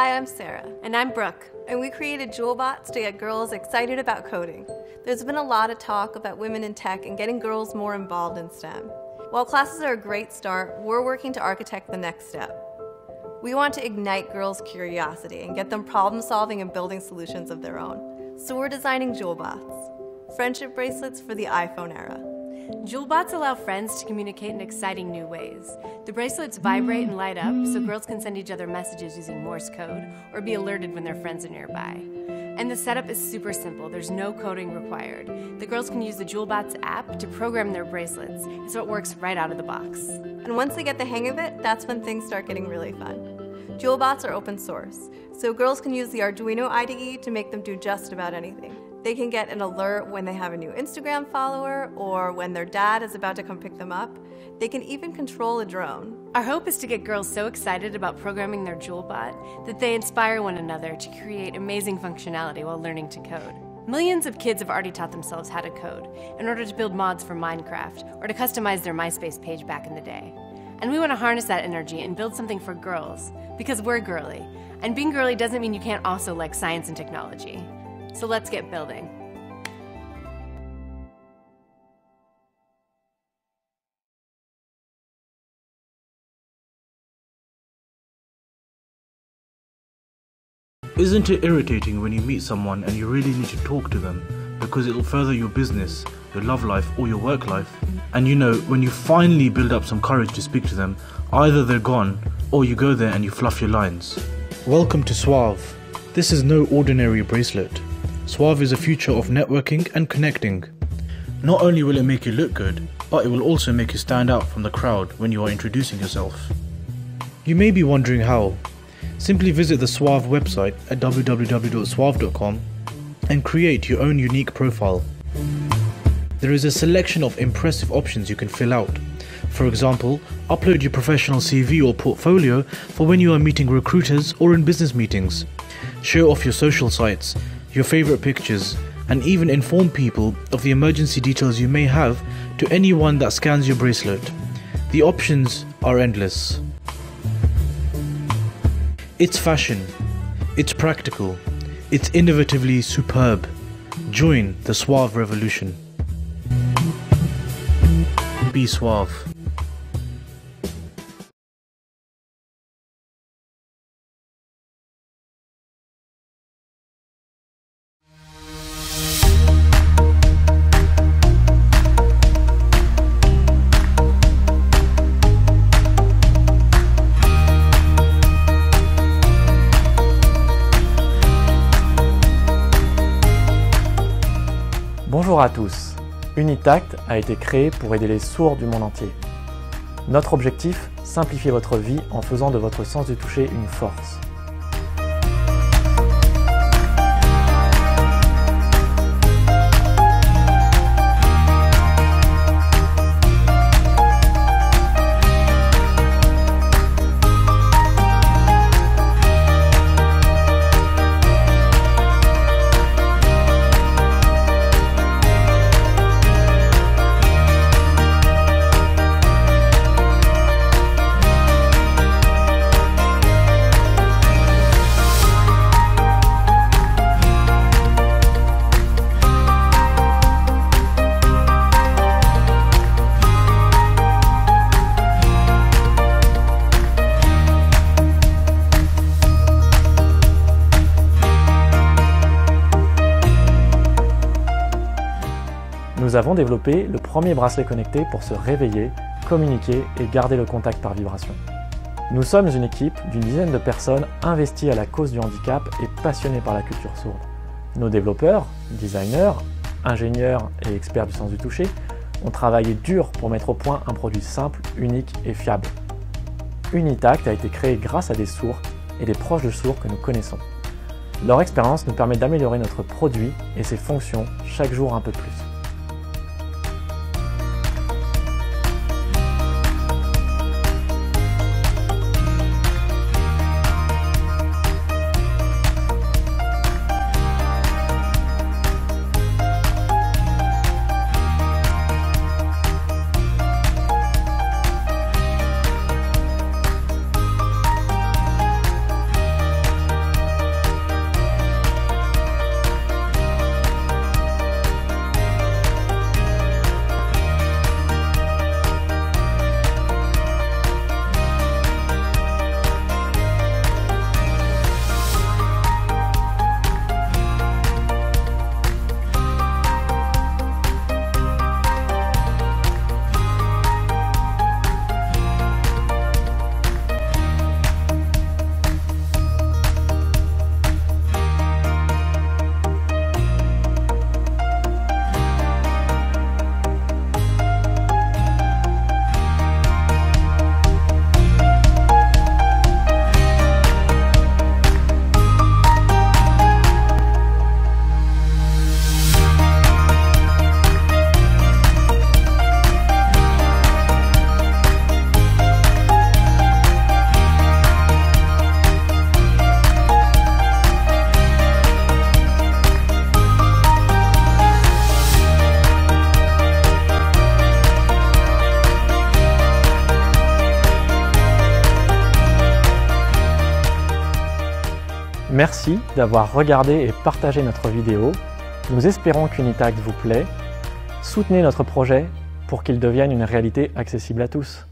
Hi, I'm Sarah, And I'm Brooke. and we created JewelBots to get girls excited about coding. There's been a lot of talk about women in tech and getting girls more involved in STEM. While classes are a great start, we're working to architect the next step. We want to ignite girls' curiosity and get them problem solving and building solutions of their own. So we're designing JewelBots, friendship bracelets for the iPhone era. JewelBots allow friends to communicate in exciting new ways. The bracelets vibrate and light up so girls can send each other messages using Morse code or be alerted when their friends are nearby. And the setup is super simple, there's no coding required. The girls can use the JewelBots app to program their bracelets, so it works right out of the box. And once they get the hang of it, that's when things start getting really fun. JewelBots are open source, so girls can use the Arduino IDE to make them do just about anything. They can get an alert when they have a new Instagram follower or when their dad is about to come pick them up. They can even control a drone. Our hope is to get girls so excited about programming their JewelBot that they inspire one another to create amazing functionality while learning to code. Millions of kids have already taught themselves how to code in order to build mods for Minecraft or to customize their MySpace page back in the day. And we want to harness that energy and build something for girls because we're girly. And being girly doesn't mean you can't also like science and technology. So let's get building. Isn't it irritating when you meet someone and you really need to talk to them because it'll further your business, your love life, or your work life? And you know, when you finally build up some courage to speak to them, either they're gone or you go there and you fluff your lines. Welcome to Suave. This is no ordinary bracelet. Suave is a future of networking and connecting. Not only will it make you look good, but it will also make you stand out from the crowd when you are introducing yourself. You may be wondering how. Simply visit the Suave website at www.suave.com and create your own unique profile. There is a selection of impressive options you can fill out. For example, upload your professional CV or portfolio for when you are meeting recruiters or in business meetings. Show off your social sites, your favorite pictures, and even inform people of the emergency details you may have to anyone that scans your bracelet. The options are endless. It's fashion. It's practical. It's innovatively superb. Join the Suave revolution. Be suave. Bonjour à tous. Unitact a été créé pour aider les sourds du monde entier. Notre objectif, simplifier votre vie en faisant de votre sens du toucher une force. Nous avons développé le premier bracelet connecté pour se réveiller, communiquer et garder le contact par vibration. Nous sommes une équipe d'une dizaine de personnes investies à la cause du handicap et passionnées par la culture sourde. Nos développeurs, designers, ingénieurs et experts du sens du toucher ont travaillé dur pour mettre au point un produit simple, unique et fiable. Unitact a été créé grâce à des sourds et des proches de sourds que nous connaissons. Leur expérience nous permet d'améliorer notre produit et ses fonctions chaque jour un peu plus. Merci d'avoir regardé et partagé notre vidéo. Nous espérons qu'Unitact vous plaît. Soutenez notre projet pour qu'il devienne une réalité accessible à tous.